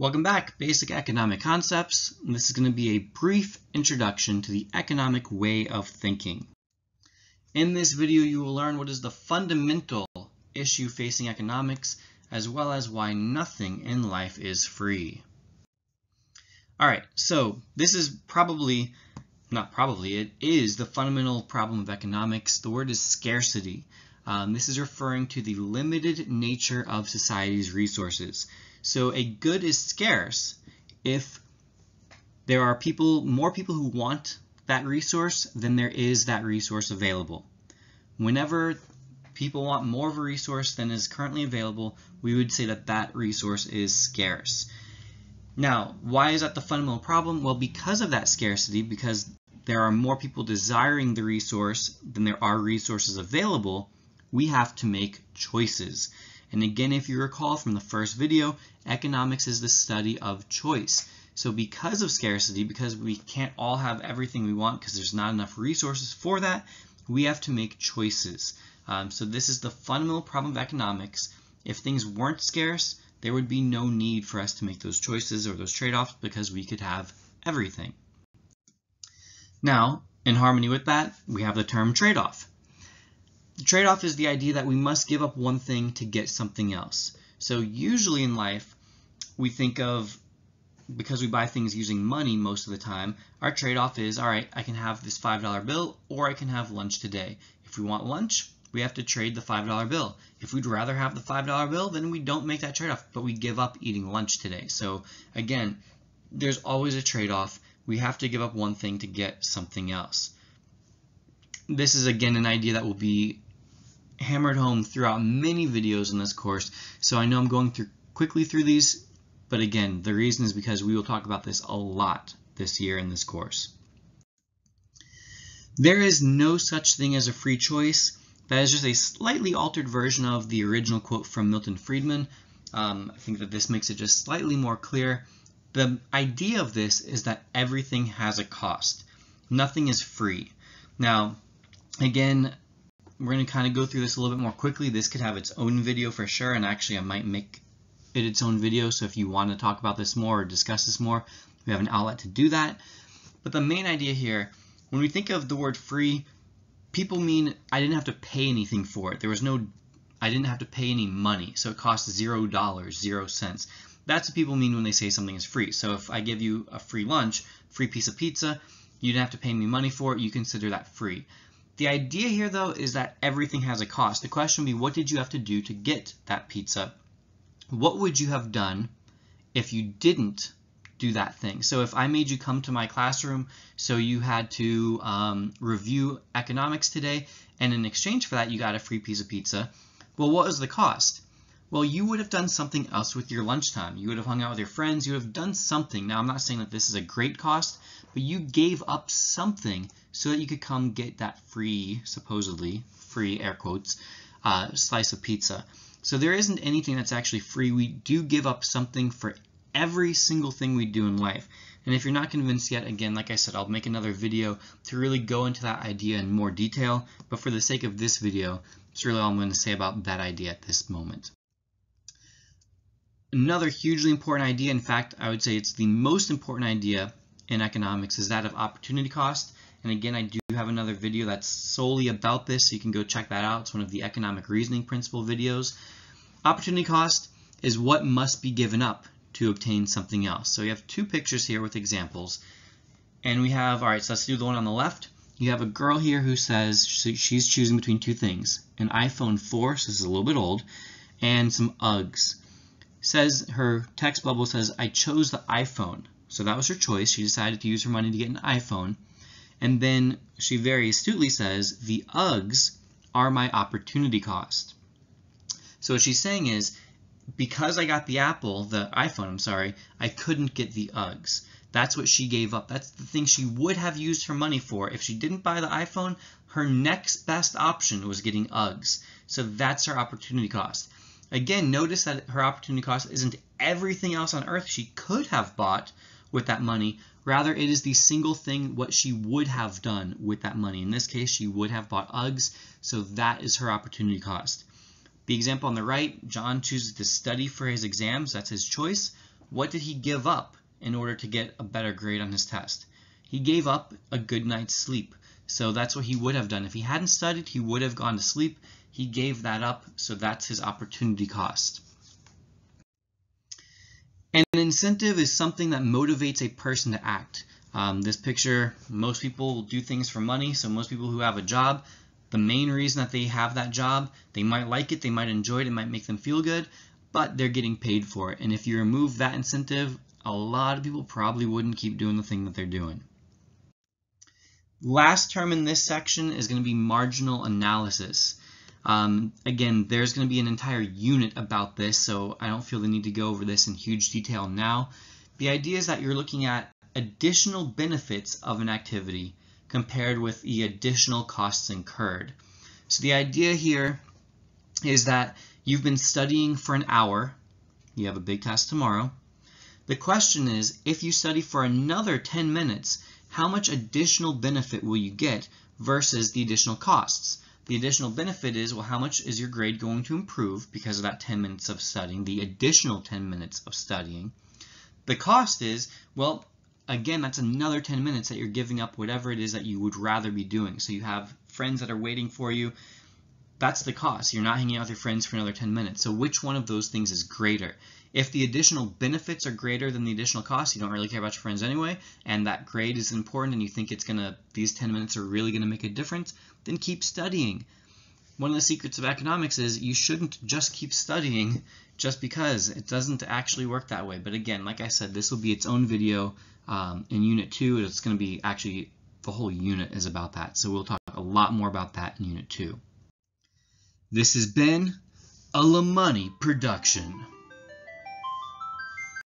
Welcome back, Basic Economic Concepts. This is going to be a brief introduction to the economic way of thinking. In this video, you will learn what is the fundamental issue facing economics, as well as why nothing in life is free. Alright, so this is probably, not probably, it is the fundamental problem of economics. The word is scarcity. Um, this is referring to the limited nature of society's resources. So a good is scarce if there are people, more people who want that resource than there is that resource available. Whenever people want more of a resource than is currently available, we would say that that resource is scarce. Now, why is that the fundamental problem? Well, because of that scarcity, because there are more people desiring the resource than there are resources available, we have to make choices. And again, if you recall from the first video, economics is the study of choice. So because of scarcity, because we can't all have everything we want because there's not enough resources for that, we have to make choices. Um, so this is the fundamental problem of economics. If things weren't scarce, there would be no need for us to make those choices or those trade-offs because we could have everything. Now, in harmony with that, we have the term trade-off. The trade-off is the idea that we must give up one thing to get something else. So usually in life, we think of, because we buy things using money most of the time, our trade-off is, all right, I can have this $5 bill or I can have lunch today. If we want lunch, we have to trade the $5 bill. If we'd rather have the $5 bill, then we don't make that trade-off, but we give up eating lunch today. So again, there's always a trade-off. We have to give up one thing to get something else. This is again an idea that will be hammered home throughout many videos in this course, so I know I'm going through quickly through these, but again, the reason is because we will talk about this a lot this year in this course. There is no such thing as a free choice. That is just a slightly altered version of the original quote from Milton Friedman. Um, I think that this makes it just slightly more clear. The idea of this is that everything has a cost. Nothing is free. Now, again, we're going to kind of go through this a little bit more quickly. This could have its own video for sure, and actually I might make it its own video, so if you want to talk about this more or discuss this more, we have an outlet to do that. But the main idea here, when we think of the word free, people mean I didn't have to pay anything for it. There was no, I didn't have to pay any money, so it costs zero dollars, zero cents. That's what people mean when they say something is free. So if I give you a free lunch, free piece of pizza, you didn't have to pay me money for it, you consider that free. The idea here, though, is that everything has a cost. The question would be, what did you have to do to get that pizza? What would you have done if you didn't do that thing? So if I made you come to my classroom, so you had to um, review economics today, and in exchange for that, you got a free piece of pizza, well, what was the cost? Well, you would have done something else with your lunchtime. You would have hung out with your friends. You would have done something. Now, I'm not saying that this is a great cost, but you gave up something so that you could come get that free, supposedly free, air quotes, uh, slice of pizza. So there isn't anything that's actually free. We do give up something for every single thing we do in life. And if you're not convinced yet, again, like I said, I'll make another video to really go into that idea in more detail. But for the sake of this video, it's really all I'm going to say about that idea at this moment. Another hugely important idea, in fact, I would say it's the most important idea in economics, is that of opportunity cost. And again, I do have another video that's solely about this, so you can go check that out. It's one of the economic reasoning principle videos. Opportunity cost is what must be given up to obtain something else. So you have two pictures here with examples. And we have, all right, so let's do the one on the left. You have a girl here who says she's choosing between two things, an iPhone 4, so this is a little bit old, and some Uggs. Says her text bubble says, I chose the iPhone. So that was her choice. She decided to use her money to get an iPhone. And then she very astutely says, the Uggs are my opportunity cost. So what she's saying is, because I got the Apple, the iPhone, I'm sorry, I couldn't get the Uggs. That's what she gave up. That's the thing she would have used her money for. If she didn't buy the iPhone, her next best option was getting Uggs. So that's her opportunity cost. Again, notice that her opportunity cost isn't everything else on earth she could have bought with that money, Rather, it is the single thing what she would have done with that money. In this case, she would have bought Uggs, so that is her opportunity cost. The example on the right, John chooses to study for his exams. That's his choice. what did he give up in order to get a better grade on his test? He gave up a good night's sleep. So that's what he would have done. If he hadn't studied, he would have gone to sleep. He gave that up, so that's his opportunity cost. An incentive is something that motivates a person to act. Um, this picture, most people do things for money, so most people who have a job, the main reason that they have that job, they might like it, they might enjoy it, it might make them feel good, but they're getting paid for it. And if you remove that incentive, a lot of people probably wouldn't keep doing the thing that they're doing. Last term in this section is going to be marginal analysis. Um, again, there's going to be an entire unit about this, so I don't feel the need to go over this in huge detail now. The idea is that you're looking at additional benefits of an activity compared with the additional costs incurred. So the idea here is that you've been studying for an hour, you have a big test tomorrow. The question is, if you study for another 10 minutes, how much additional benefit will you get versus the additional costs? The additional benefit is, well, how much is your grade going to improve because of that 10 minutes of studying, the additional 10 minutes of studying? The cost is, well, again, that's another 10 minutes that you're giving up whatever it is that you would rather be doing. So you have friends that are waiting for you. That's the cost. You're not hanging out with your friends for another 10 minutes. So which one of those things is greater? If the additional benefits are greater than the additional costs, you don't really care about your friends anyway, and that grade is important and you think it's gonna these 10 minutes are really gonna make a difference, then keep studying. One of the secrets of economics is you shouldn't just keep studying just because it doesn't actually work that way. But again, like I said, this will be its own video um, in Unit 2. It's going to be actually the whole unit is about that. So we'll talk a lot more about that in Unit 2. This has been a LaMoney production.